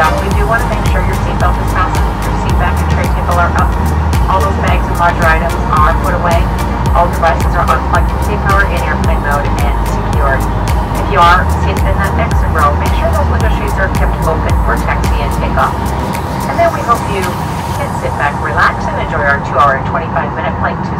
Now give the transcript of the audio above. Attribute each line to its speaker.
Speaker 1: stop, we do want to make sure your seatbelt is fastened, your seatback and tray table are up, all those bags and larger items are put away, all devices are unplugged from power in airplane mode and secured. If you are seated in that next row, make sure those window shades are kept open for taxi and takeoff. And then we hope you can sit back, relax, and enjoy our 2 hour and 25 minute flight to